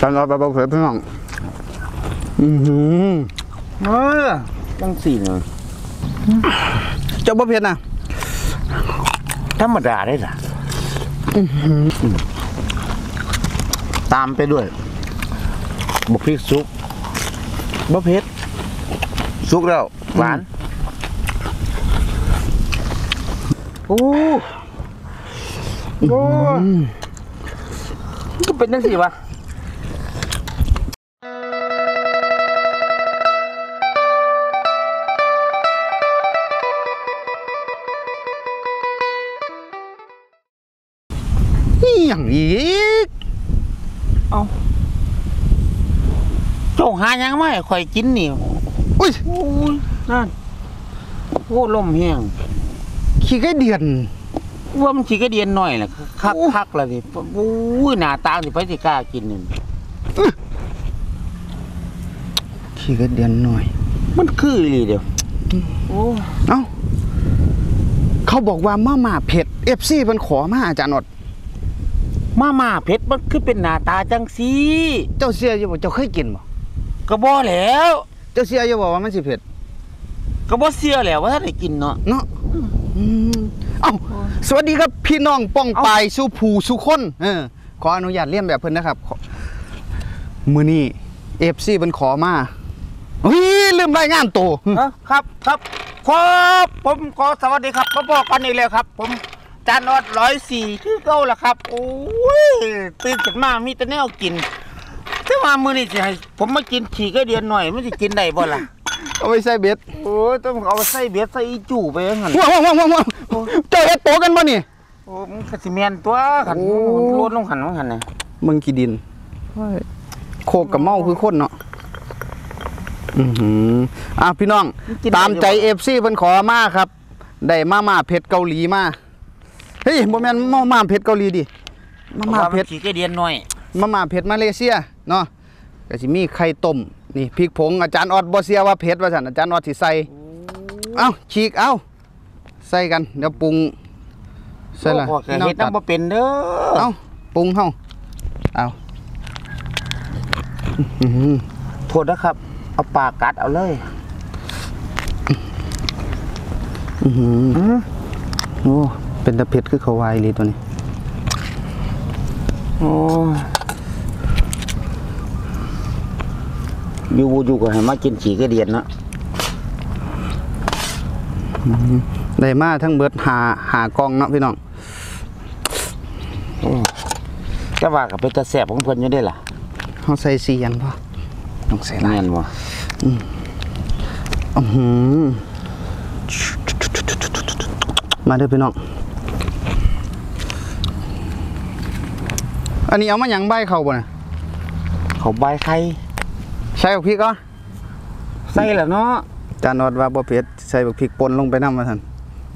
สันเราไปบอกเผยพี่น้องอือหือเออจังสี่เลยเจ้าบ่เผ็ดนะธรรมดาได้ล่ะตามไปด้วยบุกพริกซุปบะเผ็ดซุกแล้วหวานโอ้โอ้ก็เป็นจังสี่วะ โจงหายังไม่ข่อยกินนี่อุ้ย โอ้ยนั่นโอ้ลมแห้งขี้ไก่เดือน ว่ามันสิกระเดียนหน่อยแหละคักโอ้ คักละนี่โอ้ยหน้าตาสิไปสิกล้ากินนี่ขี้ไก่เดือนหน่อย มันคืออีหลีเดียวโอ้เอ้า เขาบอกว่ามาม่าเผ็ด FC เพิ่นขอมาอาจารย์อดมาม่าเผ็ดมันคือเป็นหน้าตาจังสีเจ้าเสียอยู่บ่เจ้าเคยกินบ่ ก็บ่แล้วเจ้าเสียอยู่บ่ว่ามันสิเผ็ดก็บ่เสียแล้วว่าถ้าได้กินเนาะเนาะอืมเอ้าสวัสดีครับพี่น้องป้องปายสุภูสุคนเออขออนุญาตเลียนแบบเพิ่นนะครับขอมื้อนี้ FC เพิ่นขอมาเฮ้ยลืมรายงานตัวเอ้าครับครับครับผมขอสวัสดีครับมาบอกกันอีกแล้วครับ ผมจานอดร้อยสี่คือเก่าละครับ โอ้ยตื่นขึ้นมามีแต่แนวกิน ถ้ามามื้อนี้สิให้ผมมากินฉีกระเดียนหน่อยมันสิกินได้บ่ล่ะเอาไปใส่เบ็ดโอ้ยต้องเอาใส่เบ็ดใส่อีจู่ไปงั้นว้าวว้าวว้าวว้าวเจ้าเฮ็ดโตกันบ่นี่โอ้มันก็สิแม่นตัวขันโอ้มันโลดลงขันว่าขันน่ะมึงกี่ดินโคกกับเมาคือคนเนาะอือหืออะพี่น้อง ตามใจเอฟซีเพิ่นขอมาครับ ได้มาม่าเผ็ดเกาหลีมาเฮ้ยบ่แม่นมาม่าเผ็ดเกาหลีดิมาม่าเผ็ดขี่กระเดียนหน่อย มาม่าเผ็ดมาเลเซียเนาะก็สิมีไข่ต้มนี่พริกผงอาจารย์ออดบ่เสียว่าเผ็ดว่าซั่นอาจารย์ออดสิใส่เอ้าฉีกเอ้าใส่กันเดี๋ยวปรุงใส่ละโอ้พ่อก็เฮ็ดน้ำบ่เป็นเด้อเอ้าปรุงเฮาเอาอื้อหือโทษนะครับ เอาปากกัดเอาเลยอื้อหืออือโอ้เป็นตะเผ็ดคือเขาวายเลยตัวนี้ โอ้ อยู่อยู่ก็ให้มากินขี่กระเดียนเนาะได้มาทั้งเบิดหาหากองเนาะพี่น้องแต่ว่าก็เป็นตาแสบของเพิ่นอยู่ได้ล่ะเขาใส่สีอันพอต้องใส่หลายแม่นบ่อื้อหือมาเด้อพี่น้องอันนี้เอามาหยังใบเขาบ่น่ะเขาใบไข่ ใส่บักพริกก็ใส่แล้วเนาะจานอดว่าบ่เผ็ดใส่บักพริกป่นลงไปนำมาซั่น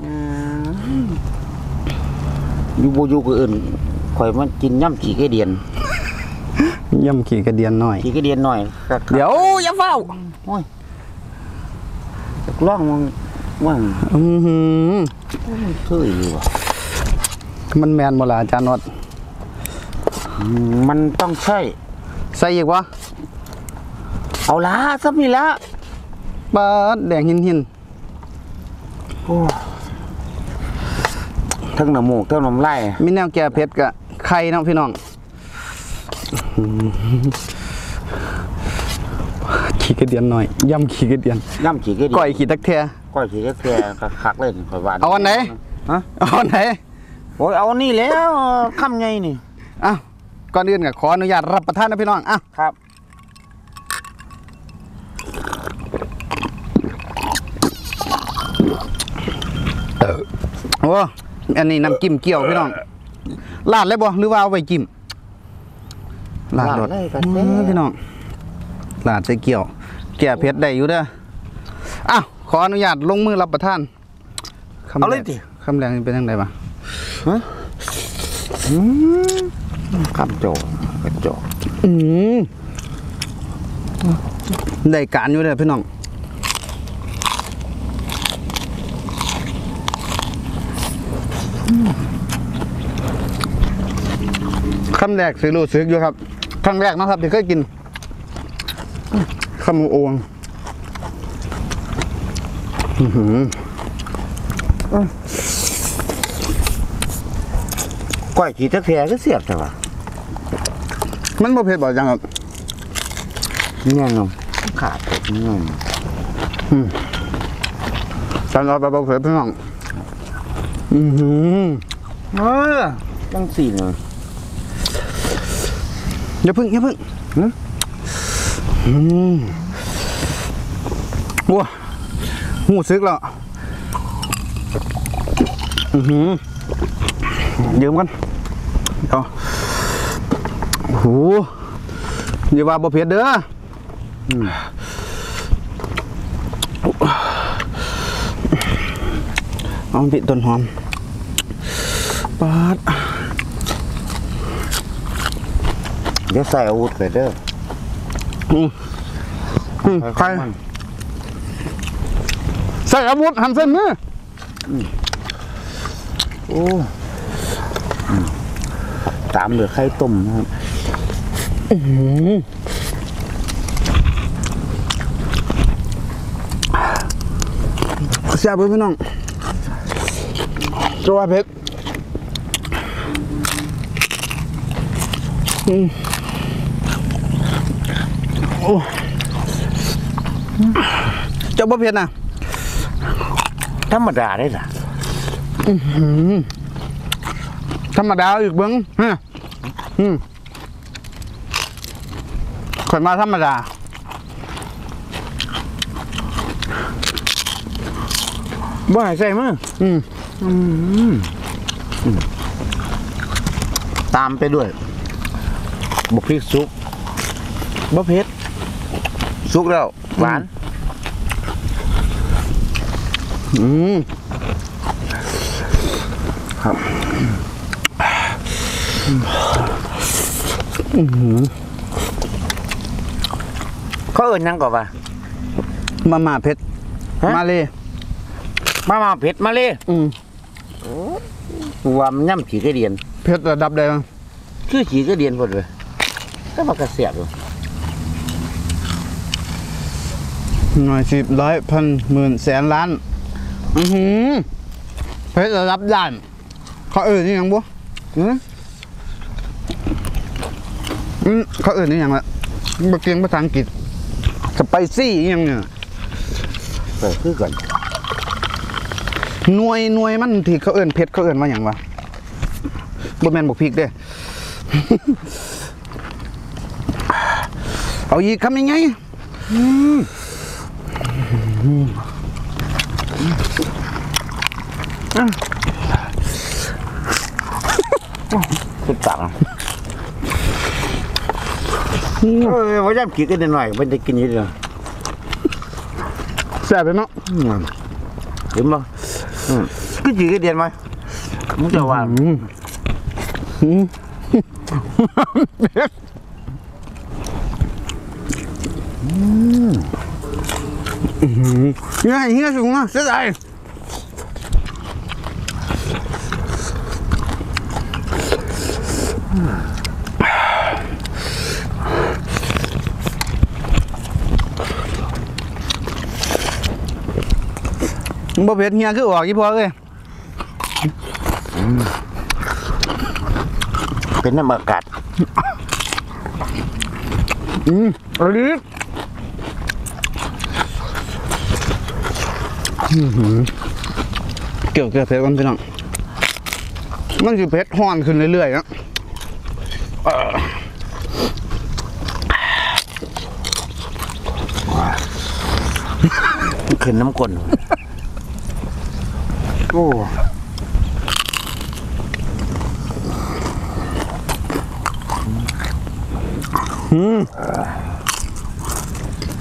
อืมอยู่บ่อยู่ก็อื่นข่อยมากินย่ำขี่กระเดียนย่ำขี้กระเดียนหน่อยขี่กระเดียนหน่อยก็เดี๋ยวอย่าเฝ้าโอ้ยจักล่องมันว่าอือหือมันคืออยู่ว่ะมันแม่นบ่ล่ะอาจารย์อดอืมมันต้องใช่ ใส่อีกวะ เอาละซับนี่ละปลาดแดงหินหินโอ้ทั้งน้ำมูกทั้งน้ำลายมีแนวแก้เผ็ดกะไข่เนาะพี่น้องอื้อหือขี้กระเดียนหน่อยย่ำขี้กระเดียนย่ำขี่กระเดียนก้อยขี้ตักเทียก้อยขี่กระเทียมคักๆเลยข่อยว่าเอาอันไหนฮะเอาอันไหนโอ้ยเอาอันนี่แล้วคำไงนี่อ้าวก่อนอื่นก็ขออนุญาตรับประทานนะพี่น้องอ้าวครับ อ้อันนี้น้ำจิ้มเกี่ยวพี่น้องลาดเลยบ่หรือว่าเอาไว้จิ้มลาดรสเลยก็อืแซ่มพี่น้องลาดใส่เกี่ยว แก่เผ็ดได้อยู่เด้ออ้าวขออนุญาตลงมือรับประทานคำเอาแรเลยกดิคำแรกนี่เป็นยังไงบ้างคำโจกกระโจกอืมได้การอยู่เด้อพี่น้อง คำแรกสิรู้สึกอยู่ครับครั้งแรกนะครับที่เคยกินข้าวหมูโอ่งอือหือก้อยขี้ตะแคก็เสียบแต่ว่ามันบ่เผ็ดบ่จังครับเนี่ยนมขาดเผ็ดนี่ยนตอนเราไปบ่เผ็ดพี่น้อง อือหือเออจังสี่เลยอย่าพึ่งอย่าพึ่งหึอืมว้าหูซึกแล้วอือหือยืมกันเอาโอ้โหอย่าว่าบ่เผ็ดเด้ออืม เอาปิดต้นหอมปาดเดี๋ยวใส่อาวุธไปเด้ออืมอืมใครมันใส่อาวุธหันเส้นมือโอ้อืมตามเหลือไข่ต้มนะครับแซ่บเว้ยพี่น้อง ตัวเผ็ดอืมโอ้เจ้าบ่เผ็ดนะธรรมดาได้ล่ะธรรมดาอีกเบิ้งฮะอืมข่อยมาธรรมดา บ่ให้ใส่มืออืม ตามไปด้วยบุกพริกซุปบ่เผ็ดซุกแล้ว หวาน อืมครับเขาเอินหยังก่อนวะมาม่าเผ็ดฮะมาเลย มามาเผ็ด มาเลย อืม ว่ามันย่ำขี่กระเดียนเผ็ดระดับใดบ้างคือขี่กระเดียนหมดเลยก็มากระเสียบอยู่หน่วยสิบร้อยพันหมื่นแสนล้าน อือหือเผ็ดระดับด้าน เขาเอ่ยนี่ยังบ่อืมอืมเขาเอ่ยนี่ยังละบเกียงภาษาอังกฤษสไปซี่อิหยังเนี่ย เออคือก่อน หน่วยหน่วยมันที่เขาเอ่นเผ็ดเขาเอ่นว่าอย่างวะบ่แม่นบอกพริกเด้เอาอีกคำยังไงคือตังเออว่าย่ำขี่กระเดียนหน่อยมันจะกินอยี่เดียวแซ่บไปเนาะเห็นบ่ อืมคือขี่กระเฮียนไหมมันจะว่า เฮียเฮียสูงอะเสียดาย บ่เผ็ดเฮียคือออกอีพอเลยเป็นน้ำอากาศอืมอร่อยอื้อหือเกี่ยวกับเผ็ดกันพี่น้องมันคือเผ็ดห้อนขึ้นเรื่อยๆนะมันขึ้นน้ำก้น โอ้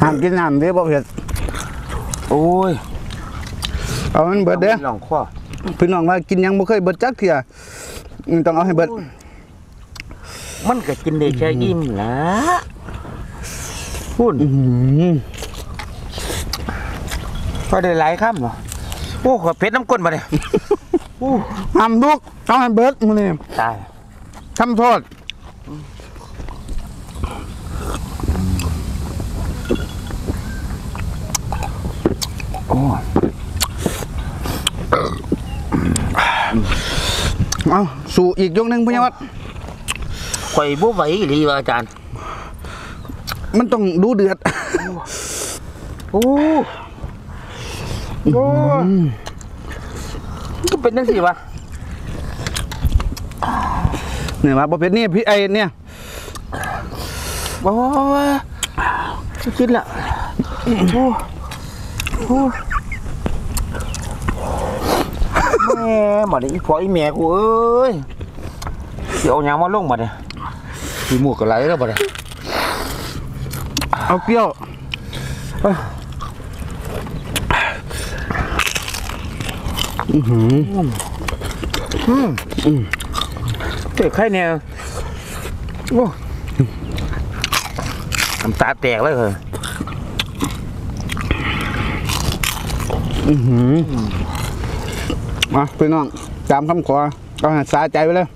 ห้ามกินน้ำเด้อบ่เผ็ดโอ้ยเอามันเบิดเด้อลองข้อพี่น้องว่ากินหยังบ่เคยเบิดจักเที่ยอืมต้องเอาให้เบิด มันก็กินได้แค่อิ่มละพูดอื้อหือพอได้หลายคำเหรอ โอ้ขอเผ็ดน้ำก้นมาเนี่ยโอ้ห้ามลูกต้องให้เบิร์ดมือนี่ตายทำโทษโอ้เอาสู่อีกยกหนึ่งพญาวัดข่อยบ่ไหวหรือว่าอาจารย์ มันต้องดูเดือด โอ้ โอ้ก็เป็นจังซี่วะเนี่ยมาประเภทนี้พี่ไอเนี่ยว้าวกินละโอ้โหแม่มาดิอีพ่ออีแม่กูเอ้ยสิเอาหยังมาลงมาเนี่ยพี่หมูกก็ไหลแล้วบ่ได้เอาเปรี้ยว เจ็บไข้เนี่ยโอ้น้ำตาแตกเลยเหรอมาพี่น้องตามคำขอก็ให้สาใจไปเลย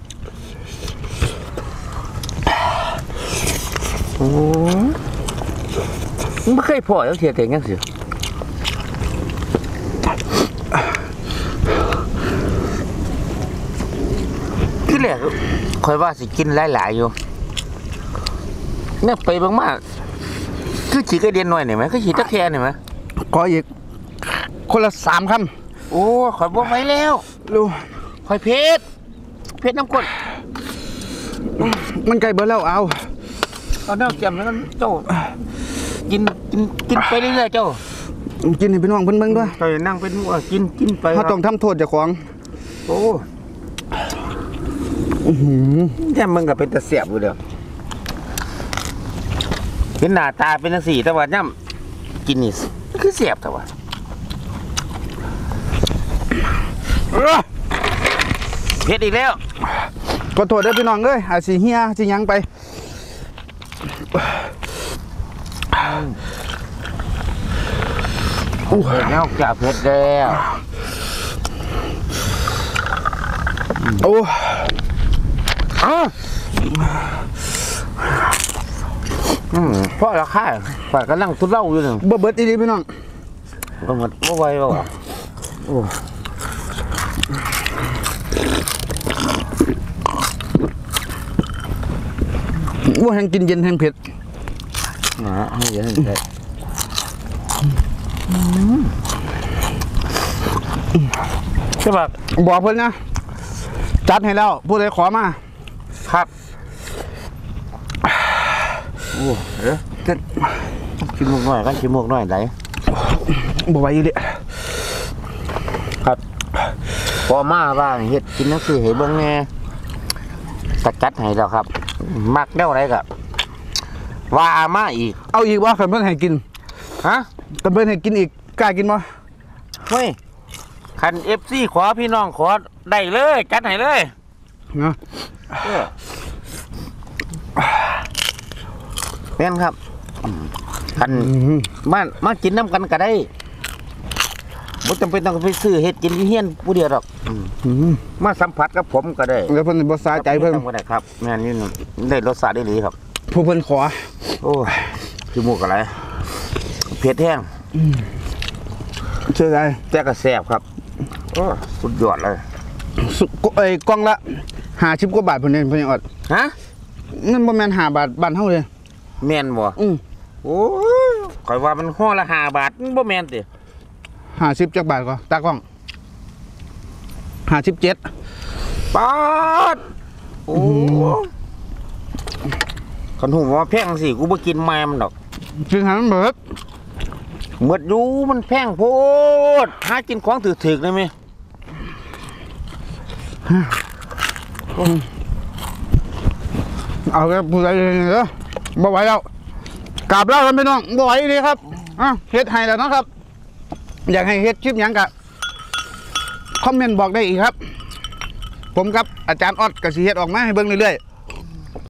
มึงไม่เคยพอแล้วเทียเต็งยังสิที่แรก คอยว่าสิกินหลายๆอยู่เนี่ยไปบางมากคือฉีกกระเด็นหน่อยหน่อยไหมคือฉีกตะแคร์หน่อยไหมขออีก คนละสามคโอ้คอยบอกไว้แล้วำดูคอยเพชรเพชรน้ำกรดมันใกล้เบอร์แล้วเอาเอาเนื้อแกมแล้วกันเจ้ากินกินกินไปเรื่อยๆเจ้ากินให้พี่น้องเพิ่นเบิ่งด้วยเคยนั่งเป็นหมู่อะกินกินไปเขาต้องทำโทษเจ้าของโอ้ แย่มึงกับเป็นตะเสียบอยู่เด้อเห็นหน้าตาเป็นจังสี่แต่ว่าย่ำกินนี่คือเสียบแต่ว่าเอ้อเผ็ดอีกแล้ว ขอโทษเด้อพี่น้องเอ้ยอาจสิเฮียสิหยังไปโอ้ยแล้วจะเผ็ดแล้ว โอ้ อ้าวอืมเพราะราคาฝ่ายกำลังทุเลาอยู่หนึ่งบ่เบิดอีหลีพี่น้องก็หมดว่าไหวบ่วะโอ้ว่าแห่งกินเย็นแห่งเผ็ดหนาให้เยอะให้ได้ใช่ปะบอกเพิ่นนะ จัดให้แล้ว ผู้ใดขอมา ครับโอ้เอ๊ะจะชิมมุกหน่อยกันชิมมุกหน่อยไหนบ่ไหวอีหลีครับพอมาบ้างเฮ็ดกินหนังสือให้เบิ่งแหน่ตัดจัดให้แล้วครับ มักแนวไหนกับว่ามาอีก เอาอีกว่าคันเพิ่นให้กินฮะคันเพิ่นให้กินอีกกล้ากินบ่เฮ้ยคัน FC ขอพี่น้องขอได้เลย จัดให้เลย นะเออแม่นครับอืมคันอืมมามากินน้ำกันก็ได้บ่จำเป็นต้องไปซื้อเฮ็ดกินที่เฮียนผู้เดียวหรอกอืมอืมมาสัมผัสกับผมก็ได้แล้วเพิ่นบ่สาใจเพิ่นก็ได้ครับแม่นนี่ได้รสชาติได้ดีครับ ผู้เพิ่นขอ โอ้ยคือหมูกอะไรเผ็ดแห้งเชื่อใจแต่ก็แซ่บครับโอ้สุดยอดเลยสุไอ้กล่องละ 50กว่าบาทเพิ่นเองเพิ่นยังอดฮะนั่นบ่แม่น5บาทบ้านเฮาเลยแม่นบ่อือโอ้ยข่อยว่ามันห่อละห้าบาทมันบ่แม่นติ50จักบาทก็ตากล้อง57ปาดโอ้คันหูว่าแพงสิกูบ่กินแม่มันดอกจึงหันมันเบิดหมดอยู่มันแพงโพดหากินของถึกๆได้ไหม เอาครับผู้ใดเลยเถอะบ่ไหวแล้วกลับแลากันพี่น้องบ่ไหวอีหลีครับอะเฮ็ดให้แล้วนะครับ อยากให้เฮ็ดชิปยังกะคอมเมนต์บอกได้อีกครับ ผมกับอาจารย์ออดกับสีเฮ็ดออกมาให้เบิ่งเรื่อยๆ